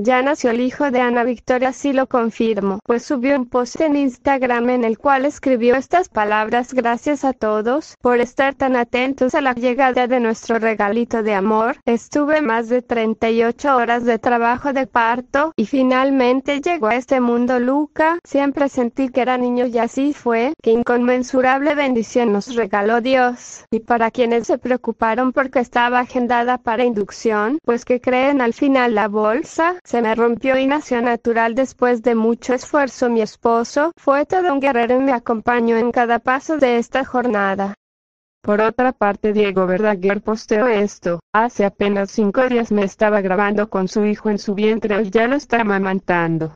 Ya nació el hijo de Ana Victoria, así lo confirmo, pues subió un post en Instagram en el cual escribió estas palabras gracias a todos por estar tan atentos a la llegada de nuestro regalito de amor. Estuve más de 38 horas de trabajo de parto y finalmente llegó a este mundo Luca. Siempre sentí que era niño y así fue. Qué inconmensurable bendición nos regaló Dios. Y para quienes se preocuparon porque estaba agendada para inducción, pues que creen al final la bolsa se me rompió y nació natural después de mucho esfuerzo. Mi esposo fue todo un guerrero y me acompañó en cada paso de esta jornada. Por otra parte, Diego Verdaguer posteó esto. Hace apenas cinco días me estaba grabando con su hijo en su vientre y ya lo está amamantando.